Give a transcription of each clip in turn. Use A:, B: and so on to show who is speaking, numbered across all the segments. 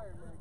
A: fireman.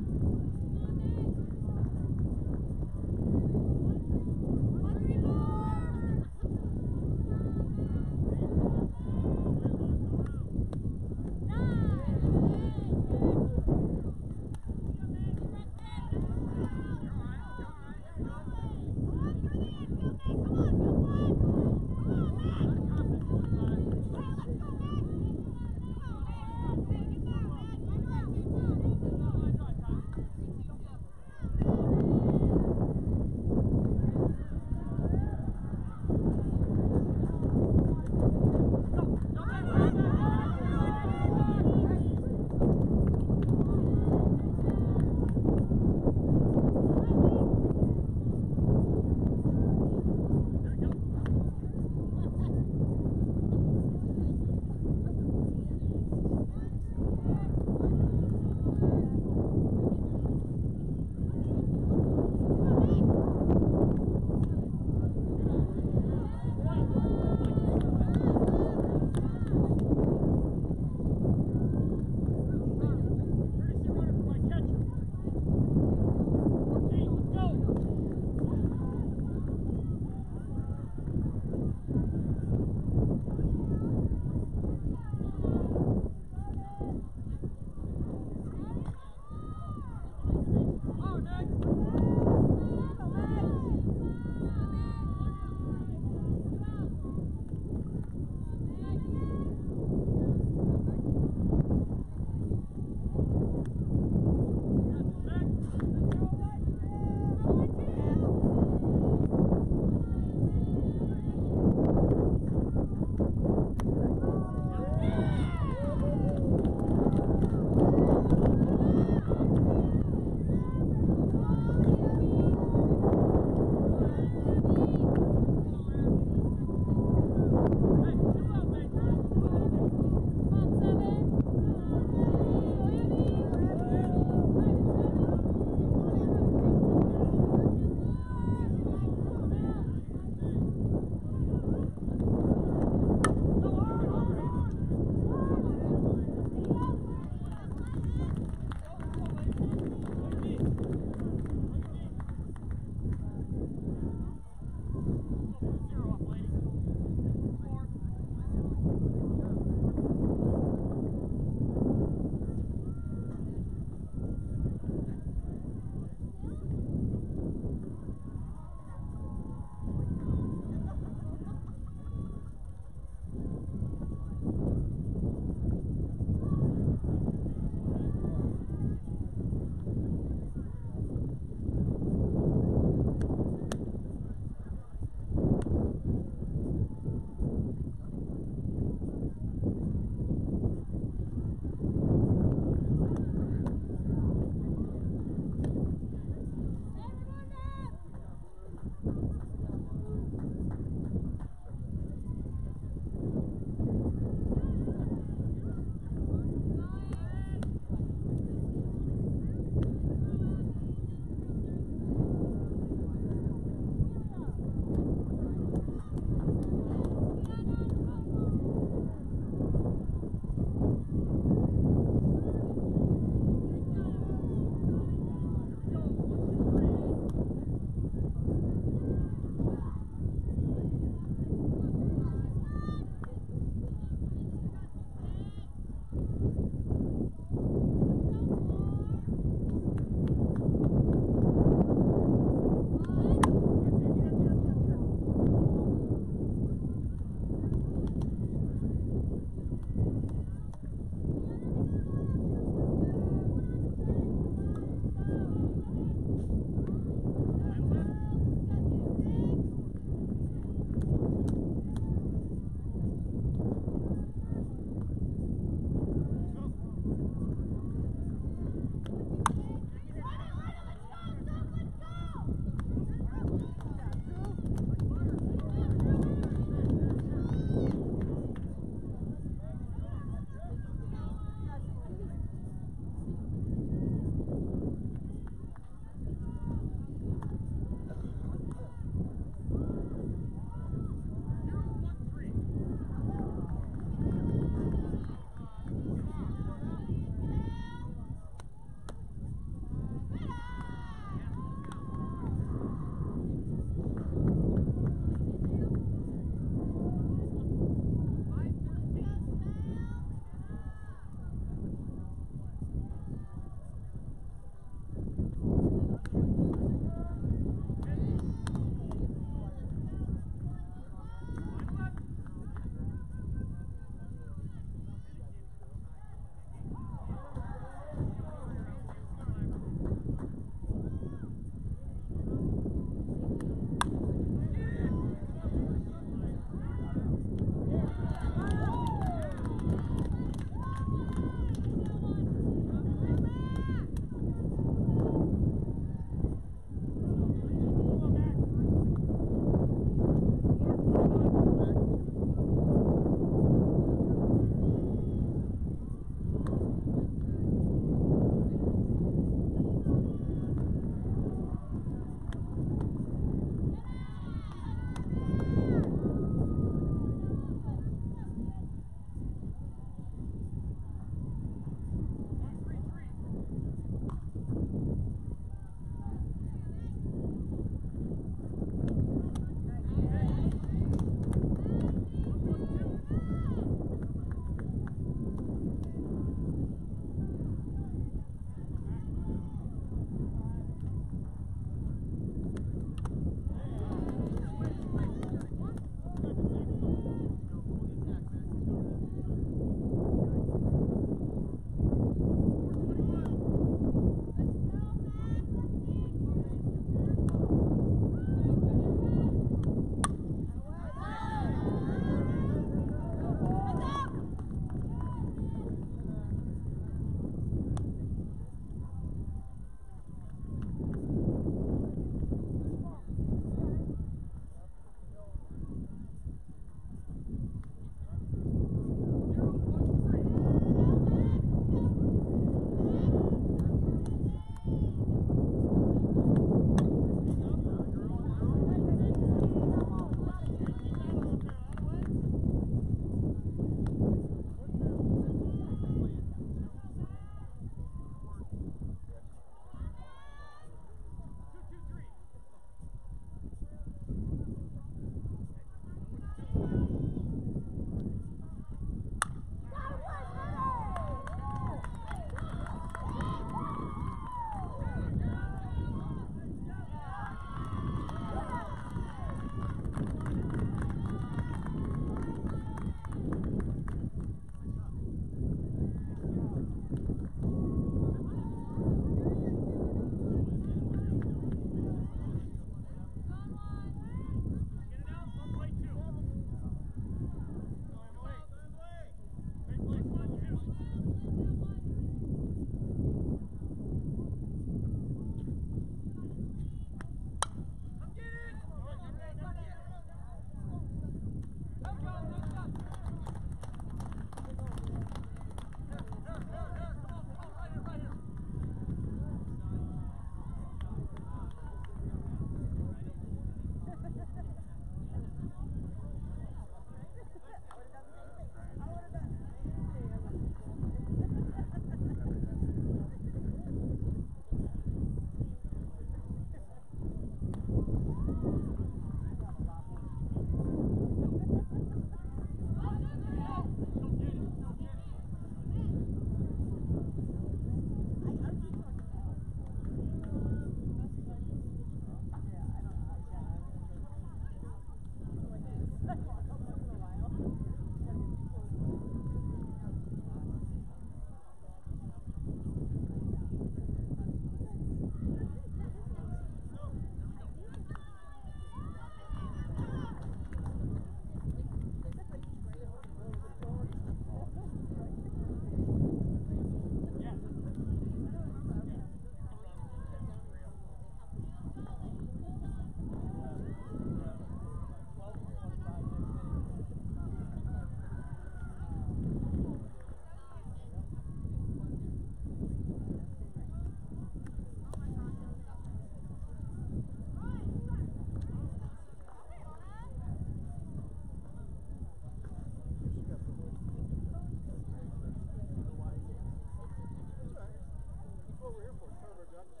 A: Robert Douglas.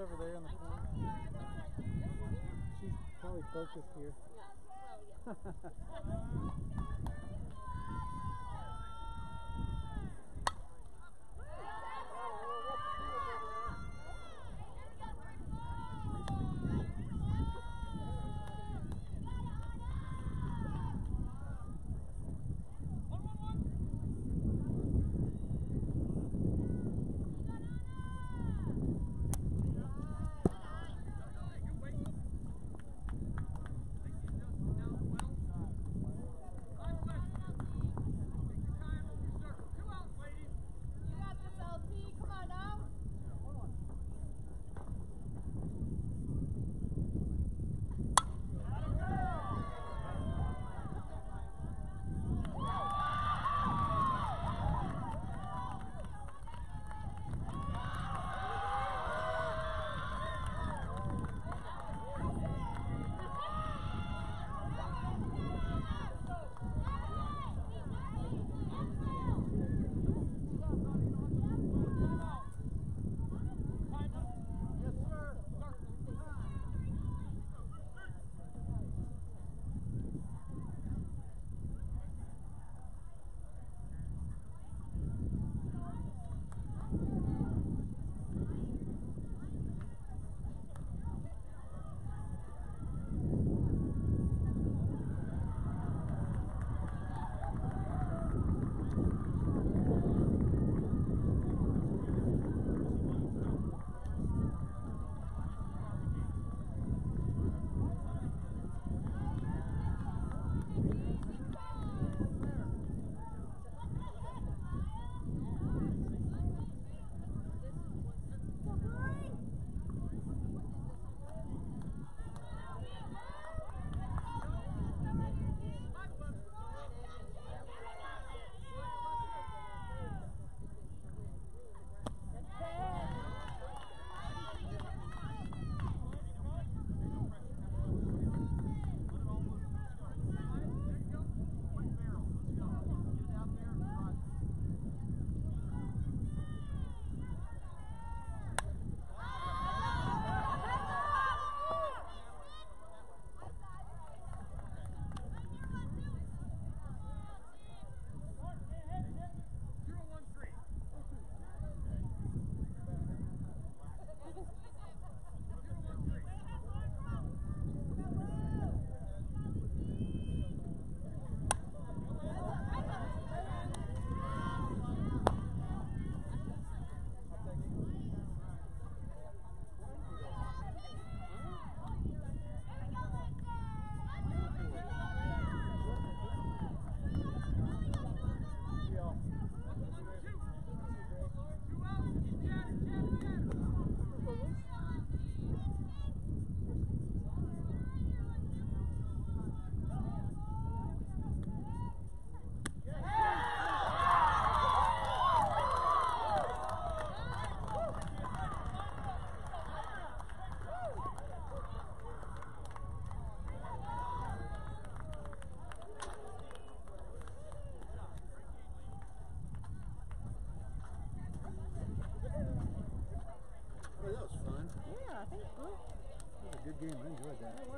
A: over there in the corner. She's probably focused here. good game. I enjoyed that.